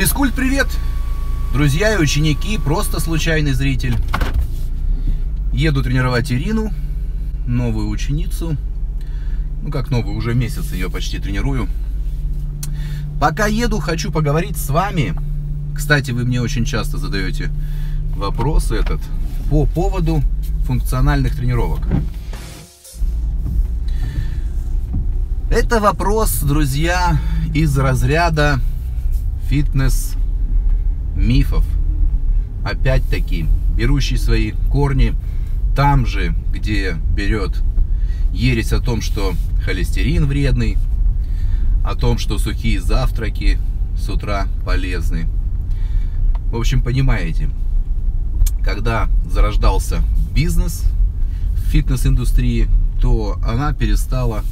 Физкульт, привет! Друзья и ученики, просто случайный зритель. Еду тренировать Ирину, новую ученицу. Ну как новую, уже месяц ее почти тренирую. Пока еду, хочу поговорить с вами. Кстати, вы мне очень часто задаете вопрос этот по поводу функциональных тренировок. Это вопрос, друзья, из разряда фитнес-мифов. Опять-таки, берущий свои корни там же, где берет ересь о том, что холестерин вредный, о том, что сухие завтраки с утра полезны. В общем, понимаете, когда зарождался бизнес в фитнес-индустрии, то она перестала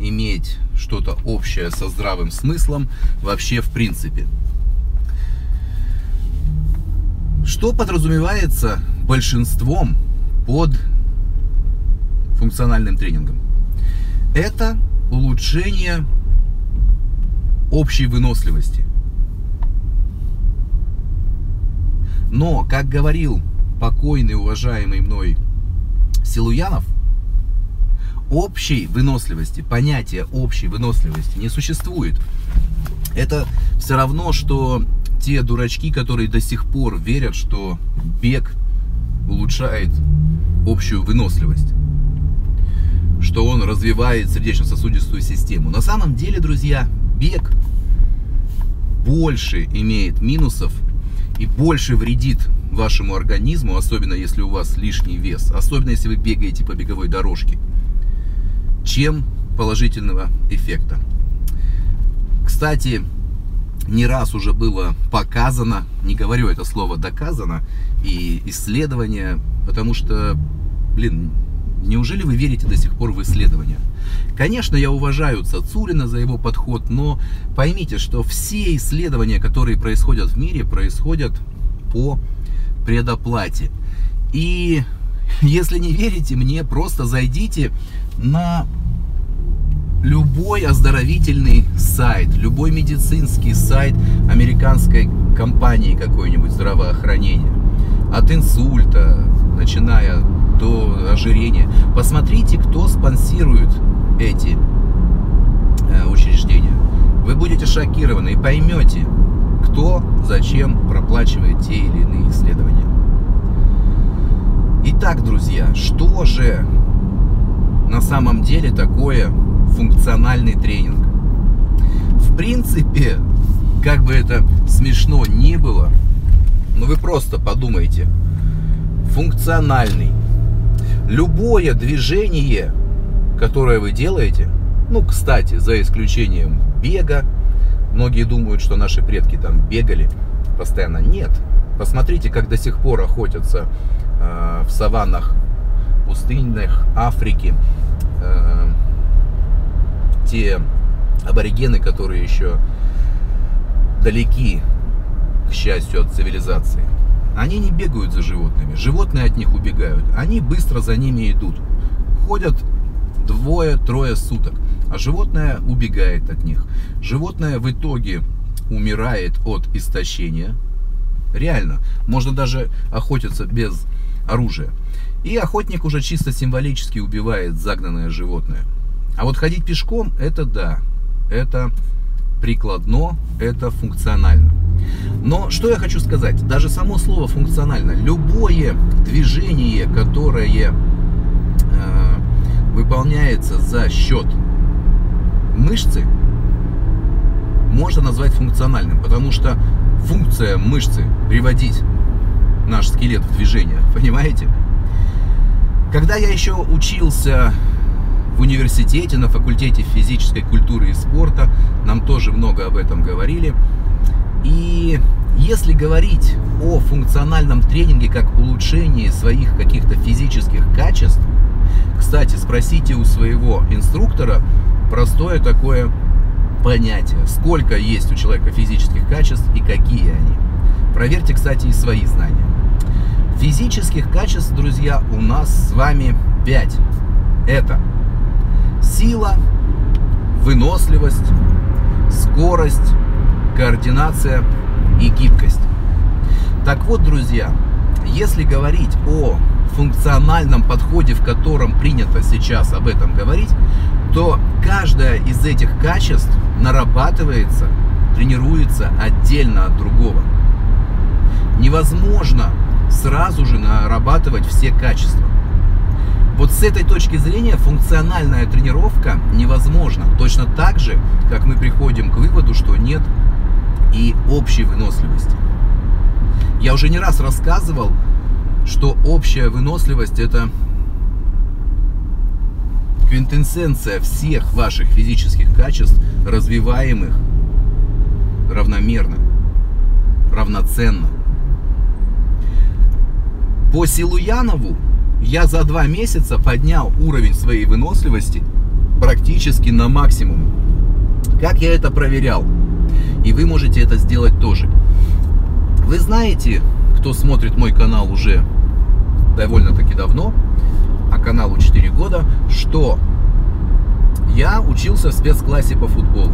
иметь что-то общее со здравым смыслом вообще в принципе. Что подразумевается большинством под функциональным тренингом? Это улучшение общей выносливости. Но, как говорил покойный, уважаемый мной Силуянов, общей выносливости, понятия общей выносливости не существует. Это все равно, что те дурачки, которые до сих пор верят, что бег улучшает общую выносливость, что он развивает сердечно-сосудистую систему. На самом деле, друзья, бег больше имеет минусов и больше вредит вашему организму, особенно если у вас лишний вес, особенно если вы бегаете по беговой дорожке чем положительного эффекта. Кстати, не раз уже было показано, не говорю это слово доказано, и исследования, потому что, блин, неужели вы верите до сих пор в исследования? Конечно, я уважаю Цацурина за его подход, но поймите, что все исследования, которые происходят в мире, происходят по предоплате. И если не верите мне, просто зайдите на любой оздоровительный сайт, любой медицинский сайт американской компании какой-нибудь здравоохранения, от инсульта, начиная до ожирения, посмотрите, кто спонсирует эти э, учреждения. Вы будете шокированы и поймете, кто зачем проплачивает те или иные исследования. Итак, друзья, что же на самом деле такое функциональный тренинг. В принципе, как бы это смешно не было, но вы просто подумайте. Функциональный. Любое движение, которое вы делаете, ну, кстати, за исключением бега, многие думают, что наши предки там бегали постоянно. Нет. Посмотрите, как до сих пор охотятся э, в саваннах пустынных Африки. Э, те аборигены, которые еще далеки, к счастью, от цивилизации, они не бегают за животными. Животные от них убегают. Они быстро за ними идут. Ходят двое-трое суток. А животное убегает от них. Животное в итоге умирает от истощения. Реально. Можно даже охотиться без оружия. И охотник уже чисто символически убивает загнанное животное. А вот ходить пешком, это да, это прикладно, это функционально. Но что я хочу сказать, даже само слово функционально, любое движение, которое э, выполняется за счет мышцы, можно назвать функциональным, потому что функция мышцы приводить наш скелет в движение, понимаете? Когда я еще учился в университете, на факультете физической культуры и спорта нам тоже много об этом говорили. И если говорить о функциональном тренинге как улучшении своих каких-то физических качеств, кстати, спросите у своего инструктора простое такое понятие, сколько есть у человека физических качеств и какие они. Проверьте, кстати, и свои знания. Физических качеств, друзья, у нас с вами 5. Это сила, выносливость, скорость, координация и гибкость. Так вот, друзья, если говорить о функциональном подходе, в котором принято сейчас об этом говорить, то каждое из этих качеств нарабатывается, тренируется отдельно от другого. Невозможно сразу же нарабатывать все качества. Вот с этой точки зрения функциональная тренировка невозможна. Точно так же, как мы приходим к выводу, что нет и общей выносливости. Я уже не раз рассказывал, что общая выносливость это квинтэссенция всех ваших физических качеств, развиваемых равномерно, равноценно. По Силуянову я за два месяца поднял уровень своей выносливости практически на максимум. Как я это проверял? И вы можете это сделать тоже. Вы знаете, кто смотрит мой канал уже довольно-таки давно, а каналу 4 года, что я учился в спецклассе по футболу.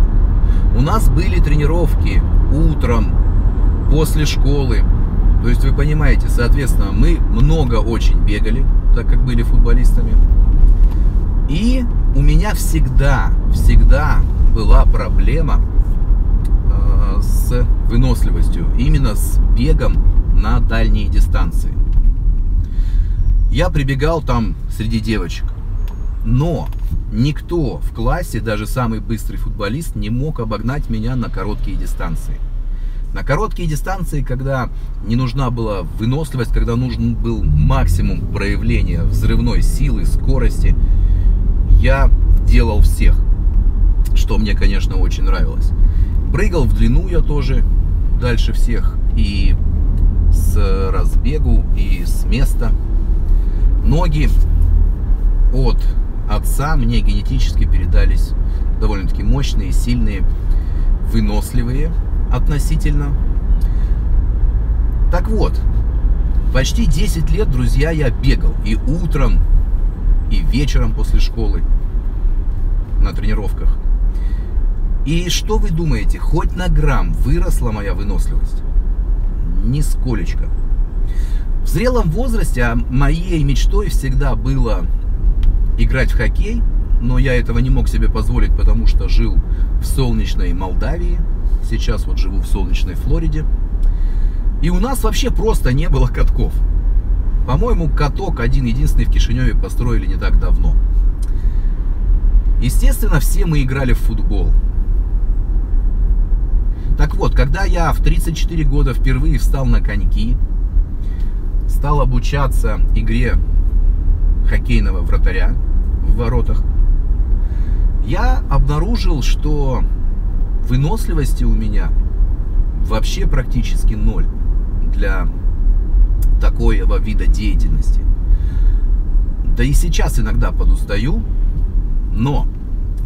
У нас были тренировки утром, после школы. То есть вы понимаете, соответственно, мы много очень бегали, так как были футболистами. И у меня всегда, всегда была проблема э, с выносливостью, именно с бегом на дальние дистанции. Я прибегал там среди девочек. Но никто в классе, даже самый быстрый футболист, не мог обогнать меня на короткие дистанции. На короткие дистанции, когда не нужна была выносливость, когда нужен был максимум проявления взрывной силы, скорости, я делал всех, что мне, конечно, очень нравилось. Прыгал в длину я тоже дальше всех, и с разбегу, и с места – ноги от отца мне генетически передались довольно-таки мощные, сильные, выносливые относительно. Так вот, почти 10 лет, друзья, я бегал и утром, и вечером после школы на тренировках. И что вы думаете, хоть на грамм выросла моя выносливость? Нисколечко. В зрелом возрасте а моей мечтой всегда было играть в хоккей, но я этого не мог себе позволить, потому что жил в солнечной Молдавии, сейчас вот живу в солнечной Флориде. И у нас вообще просто не было катков. По-моему, каток один-единственный в Кишиневе построили не так давно. Естественно, все мы играли в футбол. Так вот, когда я в 34 года впервые встал на коньки, стал обучаться игре хоккейного вратаря в воротах, я обнаружил, что выносливости у меня вообще практически ноль для такого вида деятельности. Да и сейчас иногда подустаю, но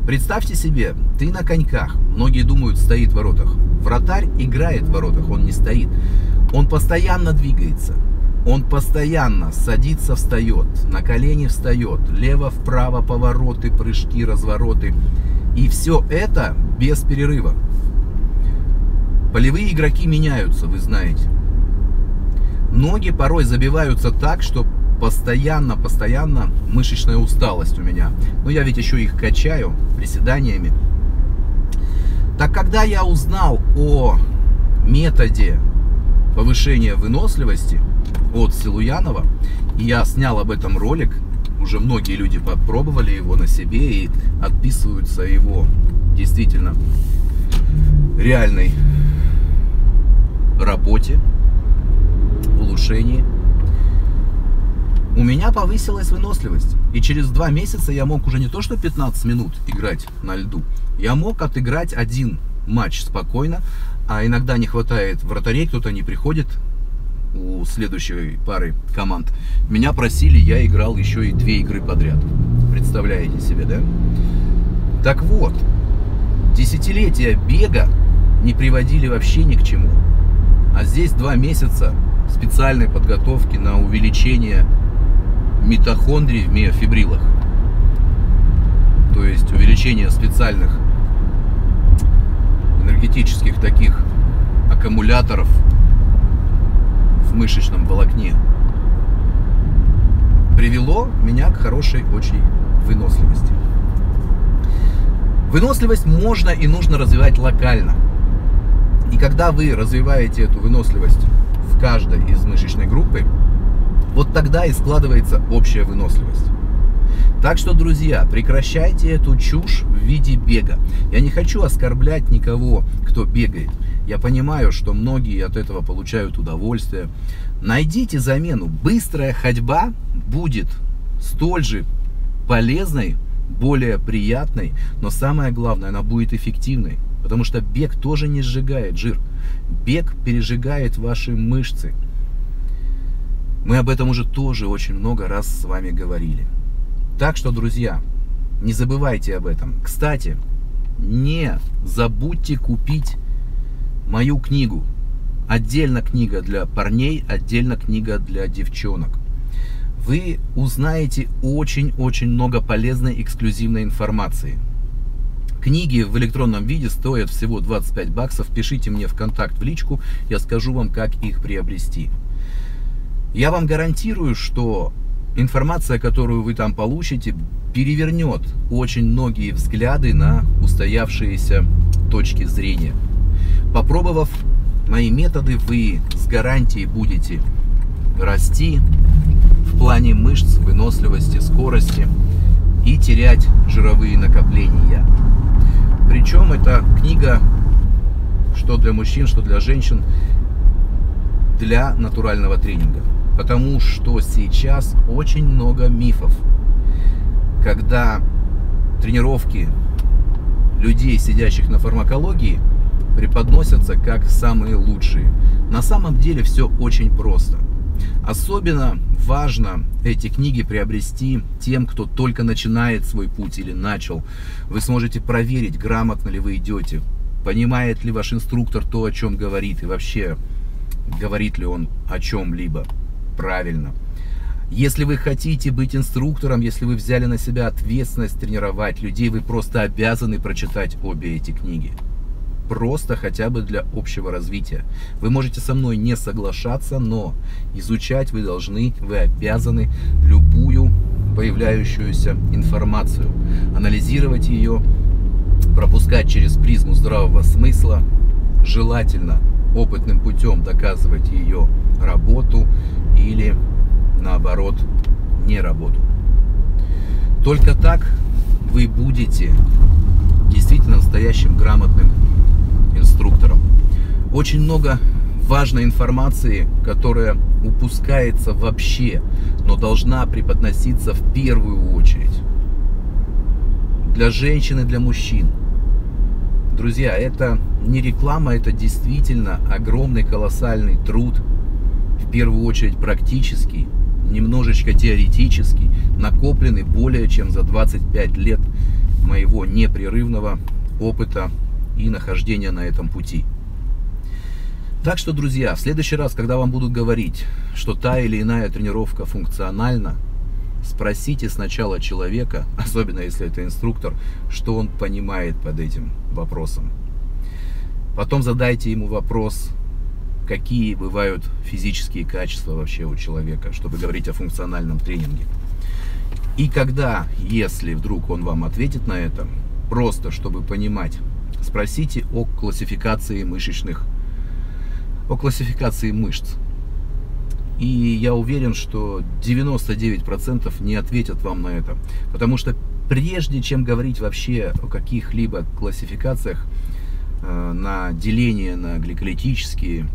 представьте себе, ты на коньках, многие думают, стоит в воротах. Вратарь играет в воротах, он не стоит. Он постоянно двигается. Он постоянно садится, встает, на колени встает, лево-вправо повороты, прыжки, развороты. И все это без перерыва. Полевые игроки меняются, вы знаете. Ноги порой забиваются так, что постоянно, постоянно мышечная усталость у меня. Но я ведь еще их качаю приседаниями. Так когда я узнал о методе повышения выносливости – от Силуянова. И я снял об этом ролик. Уже многие люди попробовали его на себе и отписываются его действительно реальной работе, улучшении. У меня повысилась выносливость. И через два месяца я мог уже не то что 15 минут играть на льду, я мог отыграть один матч спокойно, а иногда не хватает вратарей, кто-то не приходит, у следующей пары команд, меня просили, я играл еще и две игры подряд. Представляете себе, да? Так вот, десятилетия бега не приводили вообще ни к чему. А здесь два месяца специальной подготовки на увеличение митохондрий в миофибрилах. То есть увеличение специальных энергетических таких аккумуляторов в мышечном волокне привело меня к хорошей очень выносливости. Выносливость можно и нужно развивать локально. И когда вы развиваете эту выносливость в каждой из мышечной группы, вот тогда и складывается общая выносливость. Так что, друзья, прекращайте эту чушь в виде бега. Я не хочу оскорблять никого, кто бегает. Я понимаю, что многие от этого получают удовольствие. Найдите замену. Быстрая ходьба будет столь же полезной, более приятной, но самое главное, она будет эффективной. Потому что бег тоже не сжигает жир. Бег пережигает ваши мышцы. Мы об этом уже тоже очень много раз с вами говорили. Так что, друзья, не забывайте об этом. Кстати, не забудьте купить мою книгу. Отдельно книга для парней, отдельно книга для девчонок. Вы узнаете очень-очень много полезной эксклюзивной информации. Книги в электронном виде стоят всего 25 баксов. Пишите мне в контакт в личку, я скажу вам, как их приобрести. Я вам гарантирую, что информация, которую вы там получите, перевернет очень многие взгляды на устоявшиеся точки зрения. Попробовав мои методы, вы с гарантией будете расти в плане мышц, выносливости, скорости и терять жировые накопления. Причем эта книга, что для мужчин, что для женщин, для натурального тренинга. Потому что сейчас очень много мифов, когда тренировки людей, сидящих на фармакологии, преподносятся как самые лучшие. На самом деле все очень просто. Особенно важно эти книги приобрести тем, кто только начинает свой путь или начал. Вы сможете проверить, грамотно ли вы идете, понимает ли ваш инструктор то, о чем говорит, и вообще говорит ли он о чем-либо правильно. Если вы хотите быть инструктором, если вы взяли на себя ответственность тренировать людей, вы просто обязаны прочитать обе эти книги. Просто хотя бы для общего развития. Вы можете со мной не соглашаться, но изучать вы должны, вы обязаны любую появляющуюся информацию, анализировать ее, пропускать через призму здравого смысла, желательно опытным путем доказывать ее работу или наоборот не работу. Только так вы будете действительно настоящим грамотным инструктором. Очень много важной информации, которая упускается вообще, но должна преподноситься в первую очередь. Для женщин и для мужчин. Друзья, это не реклама, это действительно огромный колоссальный труд, в первую очередь практический, немножечко теоретический, накопленный более чем за 25 лет моего непрерывного опыта и нахождения на этом пути. Так что, друзья, в следующий раз, когда вам будут говорить, что та или иная тренировка функциональна, спросите сначала человека, особенно если это инструктор, что он понимает под этим вопросом. Потом задайте ему вопрос, какие бывают физические качества вообще у человека, чтобы говорить о функциональном тренинге. И когда, если вдруг он вам ответит на это, просто чтобы понимать, спросите о классификации мышечных, о классификации мышц. И я уверен, что 99% не ответят вам на это. Потому что прежде чем говорить вообще о каких-либо классификациях э, на деление на гликолитические,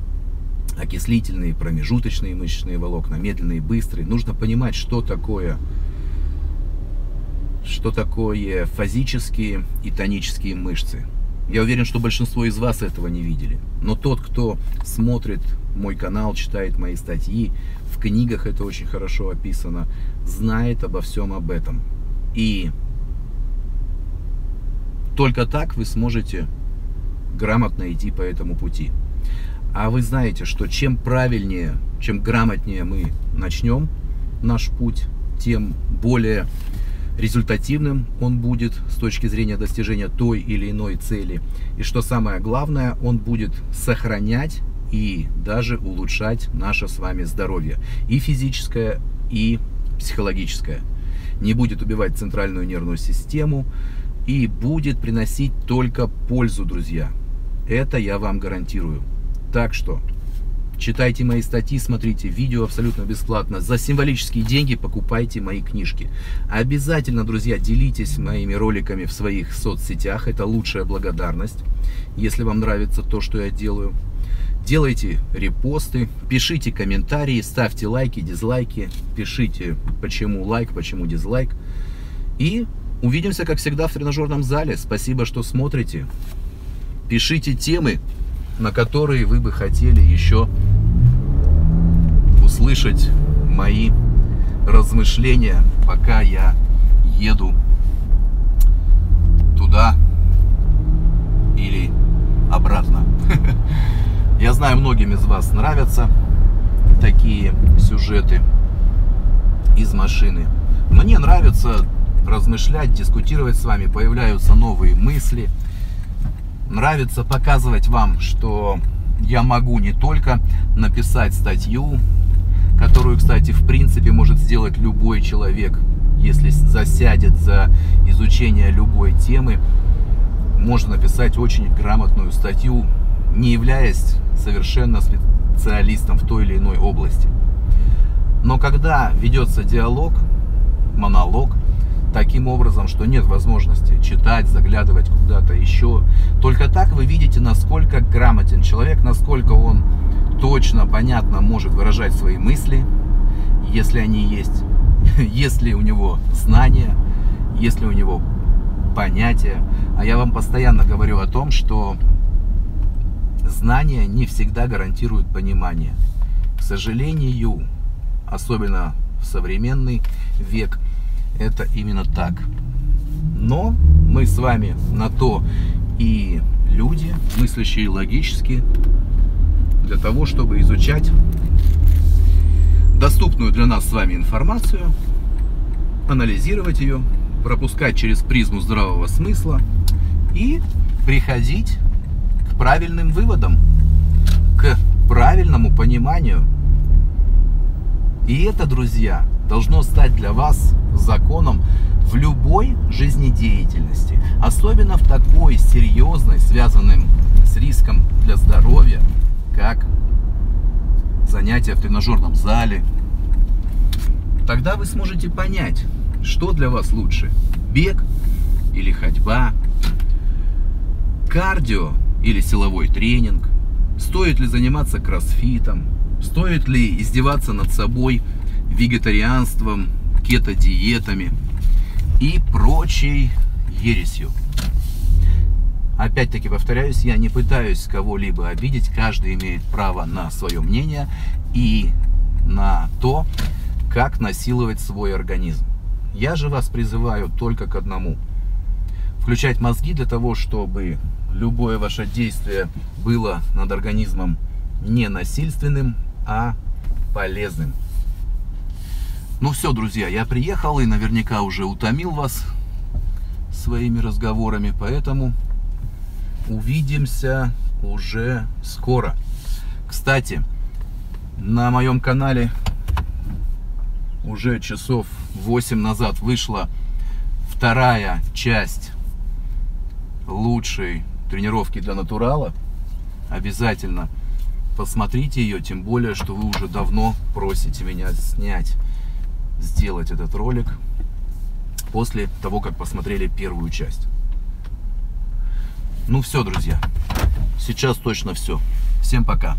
окислительные, промежуточные мышечные волокна, медленные, быстрые. Нужно понимать, что такое, что такое фазические и тонические мышцы. Я уверен, что большинство из вас этого не видели. Но тот, кто смотрит мой канал, читает мои статьи, в книгах это очень хорошо описано, знает обо всем об этом. И только так вы сможете грамотно идти по этому пути. А вы знаете, что чем правильнее, чем грамотнее мы начнем наш путь, тем более результативным он будет с точки зрения достижения той или иной цели. И что самое главное, он будет сохранять и даже улучшать наше с вами здоровье. И физическое, и психологическое. Не будет убивать центральную нервную систему и будет приносить только пользу, друзья. Это я вам гарантирую. Так что Читайте мои статьи, смотрите видео абсолютно бесплатно. За символические деньги покупайте мои книжки. Обязательно, друзья, делитесь моими роликами в своих соцсетях. Это лучшая благодарность, если вам нравится то, что я делаю. Делайте репосты, пишите комментарии, ставьте лайки, дизлайки, пишите, почему лайк, почему дизлайк. И увидимся, как всегда, в тренажерном зале. Спасибо, что смотрите. Пишите темы, на которые вы бы хотели еще услышать мои размышления, пока я еду туда или обратно. Я знаю, многим из вас нравятся такие сюжеты из машины. Мне нравится размышлять, дискутировать с вами, появляются новые мысли – нравится показывать вам, что я могу не только написать статью, которую, кстати, в принципе может сделать любой человек, если засядет за изучение любой темы, можно написать очень грамотную статью, не являясь совершенно специалистом в той или иной области. Но когда ведется диалог, монолог, таким образом, что нет возможности читать, заглядывать куда-то еще. Только так вы видите, насколько грамотен человек, насколько он точно, понятно может выражать свои мысли, если они есть, если у него знания, если у него понятия. А я вам постоянно говорю о том, что знания не всегда гарантируют понимание. К сожалению, особенно в современный век, это именно так. Но мы с вами на то и люди, мыслящие логически, для того, чтобы изучать доступную для нас с вами информацию, анализировать ее, пропускать через призму здравого смысла и приходить к правильным выводам, к правильному пониманию. И это, друзья, должно стать для вас законом в любой жизнедеятельности, особенно в такой серьезной, связанной с риском для здоровья, как занятия в тренажерном зале. Тогда вы сможете понять, что для вас лучше, бег или ходьба, кардио или силовой тренинг, стоит ли заниматься кроссфитом, стоит ли издеваться над собой вегетарианством, кето-диетами и прочей ересью. Опять-таки повторяюсь, я не пытаюсь кого-либо обидеть, каждый имеет право на свое мнение и на то, как насиловать свой организм. Я же вас призываю только к одному. Включать мозги для того, чтобы любое ваше действие было над организмом не насильственным, а полезным. Ну все, друзья, я приехал и наверняка уже утомил вас своими разговорами, поэтому увидимся уже скоро. Кстати, на моем канале уже часов 8 назад вышла вторая часть лучшей тренировки для натурала. Обязательно посмотрите ее, тем более, что вы уже давно просите меня снять сделать этот ролик после того, как посмотрели первую часть. Ну все, друзья, сейчас точно все. Всем пока.